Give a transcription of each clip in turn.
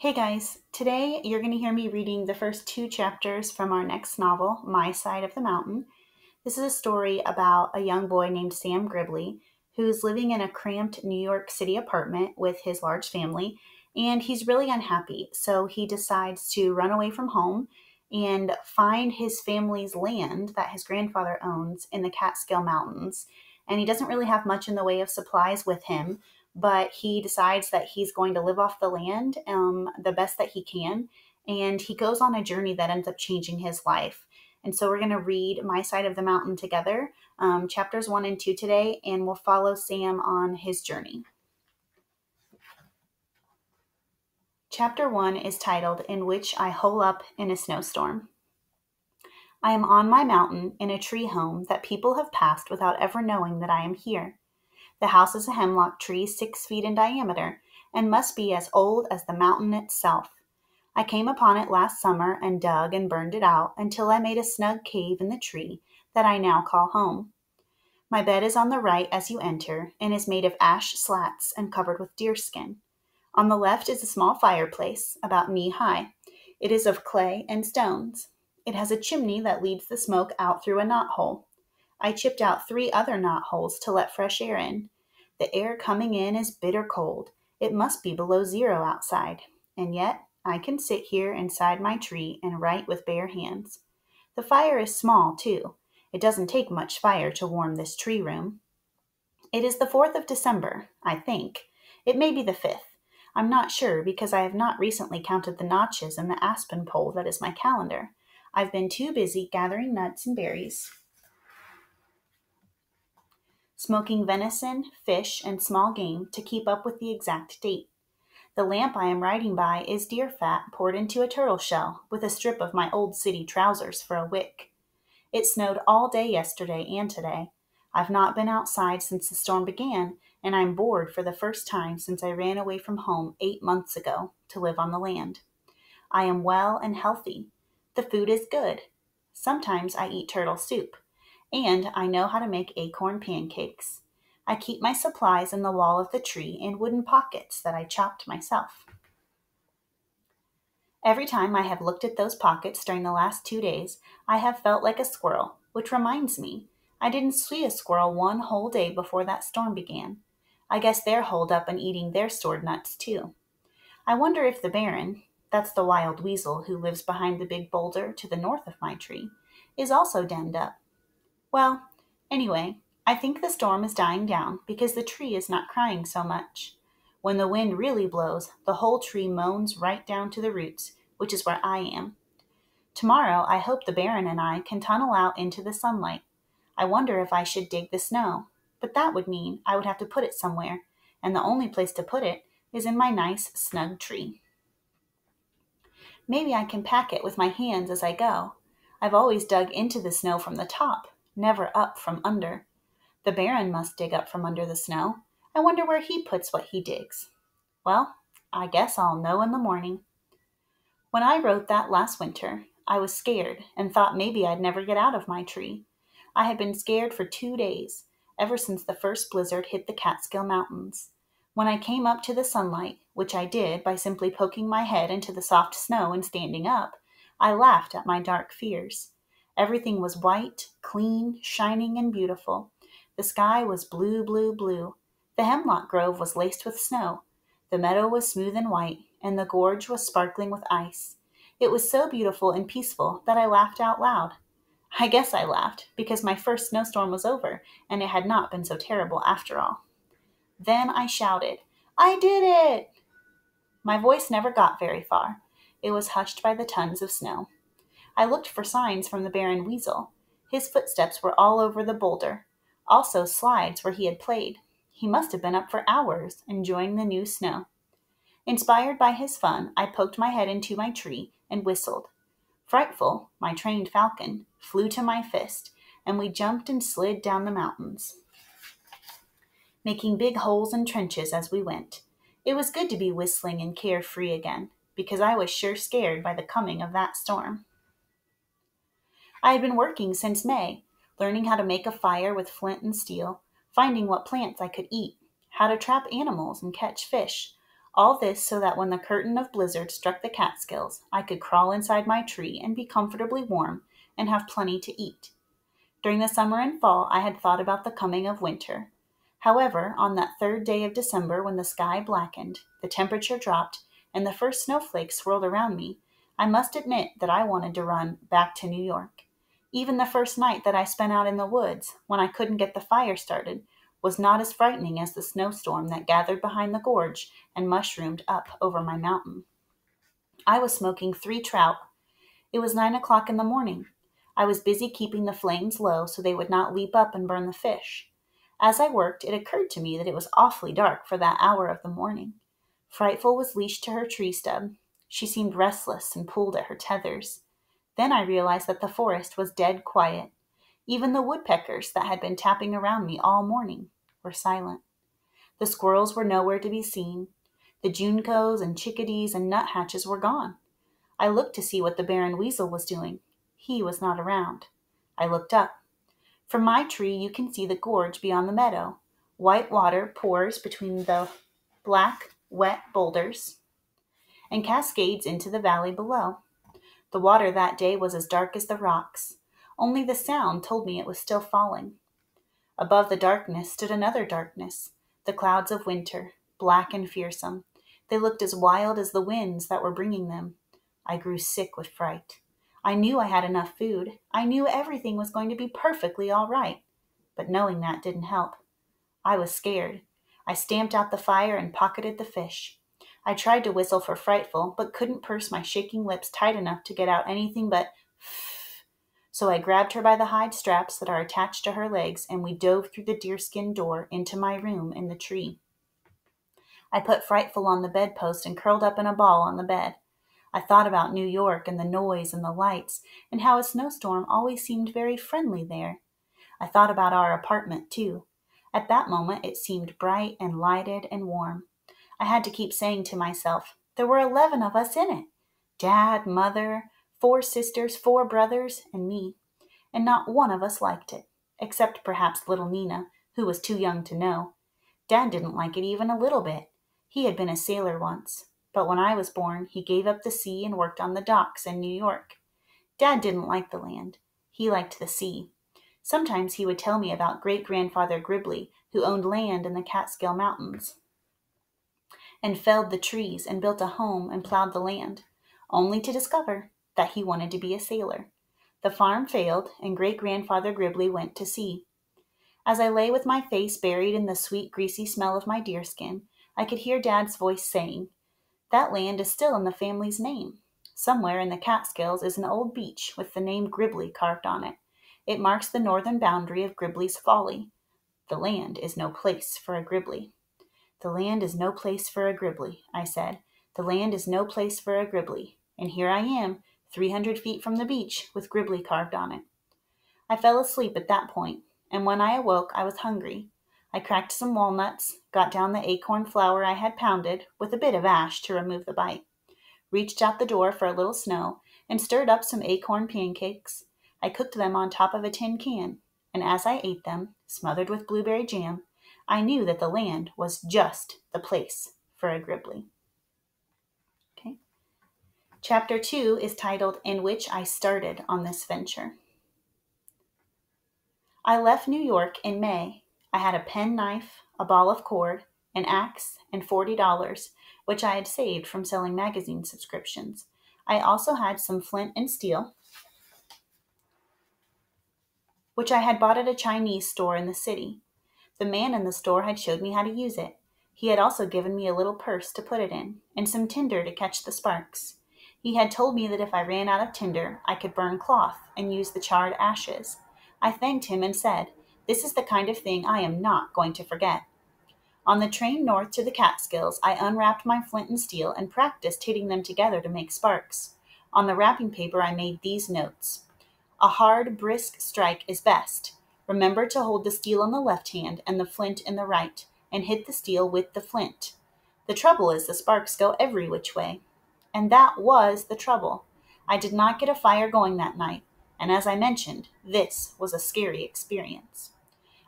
Hey guys, today you're going to hear me reading the first two chapters from our next novel, My Side of the Mountain. This is a story about a young boy named Sam Gribley who's living in a cramped New York City apartment with his large family, and he's really unhappy. So he decides to run away from home and find his family's land that his grandfather owns in the Catskill Mountains. And he doesn't really have much in the way of supplies with him, but he decides that he's going to live off the land um, the best that he can. And he goes on a journey that ends up changing his life. And so we're going to read My Side of the Mountain together, um, chapters one and two today, and we'll follow Sam on his journey. Chapter one is titled In Which I Hole Up in a Snowstorm. I am on my mountain in a tree home that people have passed without ever knowing that I am here. The house is a hemlock tree six feet in diameter and must be as old as the mountain itself. I came upon it last summer and dug and burned it out until I made a snug cave in the tree that I now call home. My bed is on the right as you enter and is made of ash slats and covered with deerskin. On the left is a small fireplace, about knee high. It is of clay and stones. It has a chimney that leads the smoke out through a knot hole. I chipped out three other knot holes to let fresh air in. The air coming in is bitter cold. It must be below zero outside. And yet, I can sit here inside my tree and write with bare hands. The fire is small, too. It doesn't take much fire to warm this tree room. It is the 4th of December, I think. It may be the 5th. I'm not sure because I have not recently counted the notches in the aspen pole that is my calendar. I've been too busy gathering nuts and berries smoking venison, fish, and small game to keep up with the exact date. The lamp I am writing by is deer fat poured into a turtle shell with a strip of my old city trousers for a wick. It snowed all day yesterday and today. I've not been outside since the storm began, and I'm bored for the first time since I ran away from home eight months ago to live on the land. I am well and healthy. The food is good. Sometimes I eat turtle soup and I know how to make acorn pancakes. I keep my supplies in the wall of the tree in wooden pockets that I chopped myself. Every time I have looked at those pockets during the last two days, I have felt like a squirrel, which reminds me, I didn't see a squirrel one whole day before that storm began. I guess they're holed up and eating their stored nuts too. I wonder if the Baron, that's the wild weasel who lives behind the big boulder to the north of my tree, is also denned up. Well, anyway, I think the storm is dying down because the tree is not crying so much. When the wind really blows, the whole tree moans right down to the roots, which is where I am. Tomorrow, I hope the Baron and I can tunnel out into the sunlight. I wonder if I should dig the snow, but that would mean I would have to put it somewhere, and the only place to put it is in my nice, snug tree. Maybe I can pack it with my hands as I go. I've always dug into the snow from the top, never up from under. The Baron must dig up from under the snow. I wonder where he puts what he digs. Well, I guess I'll know in the morning. When I wrote that last winter, I was scared and thought maybe I'd never get out of my tree. I had been scared for two days, ever since the first blizzard hit the Catskill Mountains. When I came up to the sunlight, which I did by simply poking my head into the soft snow and standing up, I laughed at my dark fears. Everything was white, clean, shining, and beautiful. The sky was blue, blue, blue. The hemlock grove was laced with snow. The meadow was smooth and white, and the gorge was sparkling with ice. It was so beautiful and peaceful that I laughed out loud. I guess I laughed because my first snowstorm was over, and it had not been so terrible after all. Then I shouted, I did it! My voice never got very far. It was hushed by the tons of snow. I looked for signs from the Baron Weasel. His footsteps were all over the boulder, also slides where he had played. He must have been up for hours, enjoying the new snow. Inspired by his fun, I poked my head into my tree and whistled. Frightful, my trained falcon, flew to my fist, and we jumped and slid down the mountains, making big holes and trenches as we went. It was good to be whistling and carefree again, because I was sure scared by the coming of that storm. I had been working since May, learning how to make a fire with flint and steel, finding what plants I could eat, how to trap animals and catch fish, All this so that when the curtain of blizzard struck the Catskills, I could crawl inside my tree and be comfortably warm and have plenty to eat. During the summer and fall, I had thought about the coming of winter. However, on that third day of December, when the sky blackened, the temperature dropped, and the first snowflakes swirled around me, I must admit that I wanted to run back to New York. Even the first night that I spent out in the woods, when I couldn't get the fire started, was not as frightening as the snowstorm that gathered behind the gorge and mushroomed up over my mountain. I was smoking three trout. It was nine o'clock in the morning. I was busy keeping the flames low so they would not leap up and burn the fish. As I worked, it occurred to me that it was awfully dark for that hour of the morning. Frightful was leashed to her tree stub. She seemed restless and pulled at her tethers. Then I realized that the forest was dead quiet. Even the woodpeckers that had been tapping around me all morning were silent. The squirrels were nowhere to be seen. The juncos and chickadees and nuthatches were gone. I looked to see what the Baron Weasel was doing. He was not around. I looked up. From my tree you can see the gorge beyond the meadow. White water pours between the black, wet boulders and cascades into the valley below. The water that day was as dark as the rocks. Only the sound told me it was still falling. Above the darkness stood another darkness, the clouds of winter, black and fearsome. They looked as wild as the winds that were bringing them. I grew sick with fright. I knew I had enough food. I knew everything was going to be perfectly all right. But knowing that didn't help. I was scared. I stamped out the fire and pocketed the fish. I tried to whistle for Frightful, but couldn't purse my shaking lips tight enough to get out anything but so I grabbed her by the hide straps that are attached to her legs, and we dove through the deerskin door into my room in the tree. I put Frightful on the bedpost and curled up in a ball on the bed. I thought about New York and the noise and the lights, and how a snowstorm always seemed very friendly there. I thought about our apartment, too. At that moment, it seemed bright and lighted and warm. I had to keep saying to myself, there were eleven of us in it Dad, Mother, four sisters, four brothers, and me, and not one of us liked it, except perhaps little Nina, who was too young to know. Dad didn't like it even a little bit. He had been a sailor once, but when I was born, he gave up the sea and worked on the docks in New York. Dad didn't like the land. He liked the sea. Sometimes he would tell me about great grandfather Gribley, who owned land in the Catskill Mountains and felled the trees and built a home and plowed the land, only to discover that he wanted to be a sailor. The farm failed, and great grandfather Gribley went to sea. As I lay with my face buried in the sweet, greasy smell of my deerskin, I could hear Dad's voice saying, That land is still in the family's name. Somewhere in the Catskills is an old beech with the name Gribley carved on it. It marks the northern boundary of Gribley's Folly. The land is no place for a Gribley. The land is no place for a Gribley, I said. The land is no place for a Gribley. And here I am, 300 feet from the beech, with Gribley carved on it. I fell asleep at that point, and when I awoke, I was hungry. I cracked some walnuts, got down the acorn flour I had pounded, with a bit of ash to remove the bite, reached out the door for a little snow, and stirred up some acorn pancakes. I cooked them on top of a tin can, and as I ate them, smothered with blueberry jam, I knew that the land was just the place for a Gribley. Chapter 2 is titled In Which I Started on This Venture. I left New York in May. I had a penknife, a ball of cord, an axe, and $40, which I had saved from selling magazine subscriptions. I also had some flint and steel, which I had bought at a Chinese store in the city. The man in the store had showed me how to use it. He had also given me a little purse to put it in, and some tinder to catch the sparks. He had told me that if I ran out of tinder, I could burn cloth and use the charred ashes. I thanked him and said, This is the kind of thing I am not going to forget. On the train north to the Catskills, I unwrapped my flint and steel and practiced hitting them together to make sparks. On the wrapping paper, I made these notes A hard, brisk strike is best. Remember to hold the steel in the left hand and the flint in the right, and hit the steel with the flint. The trouble is, the sparks go every which way. And that was the trouble. I did not get a fire going that night, and as I mentioned, this was a scary experience.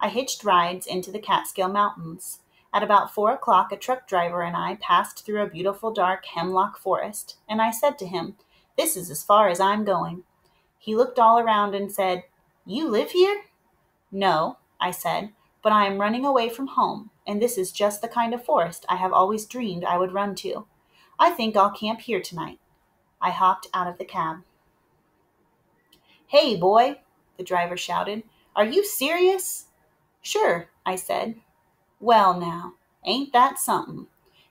I hitched rides into the Catskill Mountains. At about four o'clock, a truck driver and I passed through a beautiful dark hemlock forest, and I said to him, This is as far as I'm going. He looked all around and said, You live here? No, I said, but I am running away from home, and this is just the kind of forest I have always dreamed I would run to. I think I'll camp here tonight. I hopped out of the cab. Hey, boy, the driver shouted. Are you serious? Sure, I said. Well, now, ain't that something?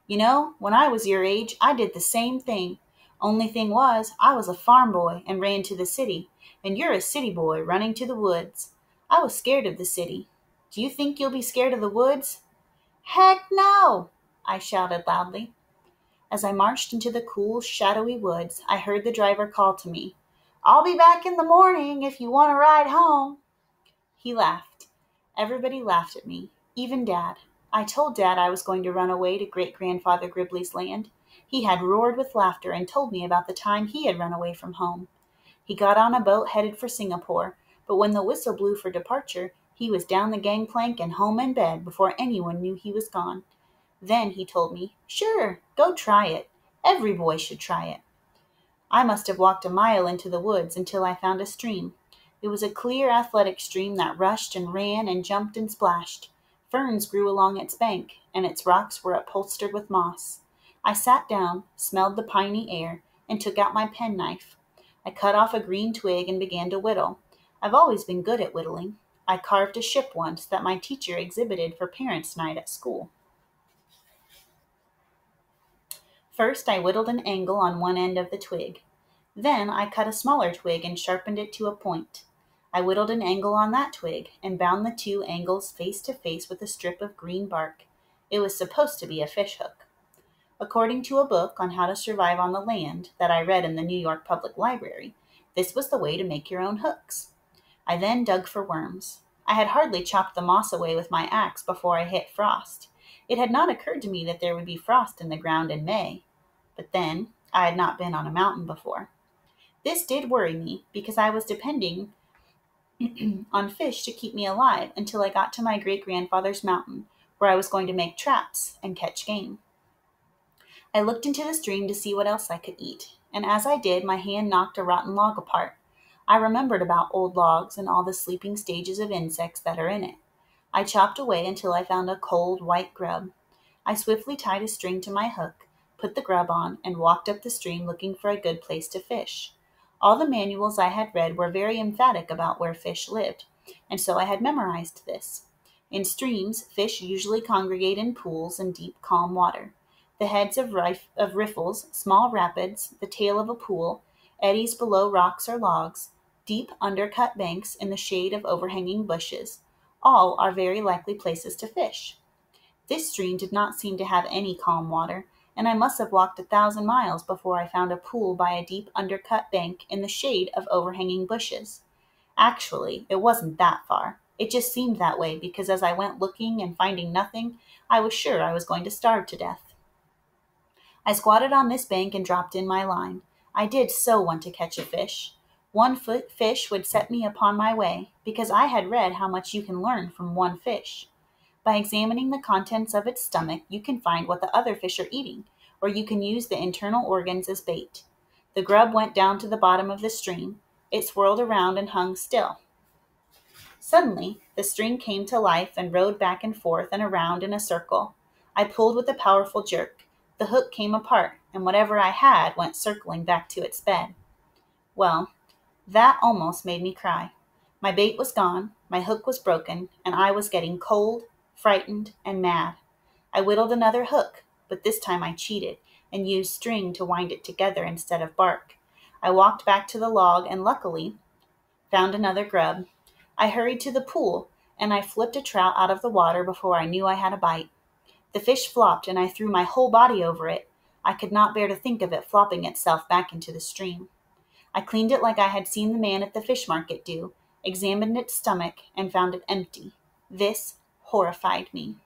You know, when I was your age, I did the same thing. Only thing was, I was a farm boy and ran to the city, and you're a city boy running to the woods. I was scared of the city. Do you think you'll be scared of the woods? Heck no! I shouted loudly. As I marched into the cool, shadowy woods, I heard the driver call to me, I'll be back in the morning if you want to ride home. He laughed. Everybody laughed at me, even Dad. I told Dad I was going to run away to great grandfather Gribley's land. He had roared with laughter and told me about the time he had run away from home. He got on a boat headed for Singapore, but when the whistle blew for departure, he was down the gangplank and home in bed before anyone knew he was gone. Then he told me, Sure, go try it. Every boy should try it. I must have walked a mile into the woods until I found a stream. It was a clear, athletic stream that rushed and ran and jumped and splashed. Ferns grew along its bank, and its rocks were upholstered with moss. I sat down, smelled the piney air, and took out my penknife. I cut off a green twig and began to whittle. I've always been good at whittling. I carved a ship once that my teacher exhibited for parents' night at school. First, I whittled an angle on one end of the twig. Then I cut a smaller twig and sharpened it to a point. I whittled an angle on that twig and bound the two angles face to face with a strip of green bark. It was supposed to be a fish hook. According to a book on how to survive on the land that I read in the New York Public Library, this was the way to make your own hooks. I then dug for worms. I had hardly chopped the moss away with my axe before I hit frost. It had not occurred to me that there would be frost in the ground in May. But then, I had not been on a mountain before. This did worry me because I was depending on fish to keep me alive until I got to my great grandfather's mountain, where I was going to make traps and catch game. I looked into the stream to see what else I could eat, and as I did, my hand knocked a rotten log apart. I remembered about old logs and all the sleeping stages of insects that are in it. I chopped away until I found a cold, white grub. I swiftly tied a string to my hook, put the grub on, and walked up the stream looking for a good place to fish. All the manuals I had read were very emphatic about where fish lived, and so I had memorized this. In streams, fish usually congregate in pools and deep, calm water. The heads of, rif- of riffles, small rapids, the tail of a pool, eddies below rocks or logs, deep undercut banks in the shade of overhanging bushes, all are very likely places to fish. This stream did not seem to have any calm water, and I must have walked a thousand miles before I found a pool by a deep undercut bank in the shade of overhanging bushes. Actually, it wasn't that far. It just seemed that way because as I went looking and finding nothing, I was sure I was going to starve to death. I squatted on this bank and dropped in my line. I did so want to catch a fish. One foot fish would set me upon my way, because I had read how much you can learn from one fish. By examining the contents of its stomach, you can find what the other fish are eating, or you can use the internal organs as bait. The grub went down to the bottom of the stream. It swirled around and hung still. Suddenly, the string came to life and rode back and forth and around in a circle. I pulled with a powerful jerk. The hook came apart, and whatever I had went circling back to its bed. Well, that almost made me cry. My bait was gone, my hook was broken, and I was getting cold, frightened, and mad. I whittled another hook, but this time I cheated and used string to wind it together instead of bark. I walked back to the log and luckily found another grub. I hurried to the pool and I flipped a trout out of the water before I knew I had a bite. The fish flopped and I threw my whole body over it. I could not bear to think of it flopping itself back into the stream. I cleaned it like I had seen the man at the fish market do, examined its stomach, and found it empty. This horrified me.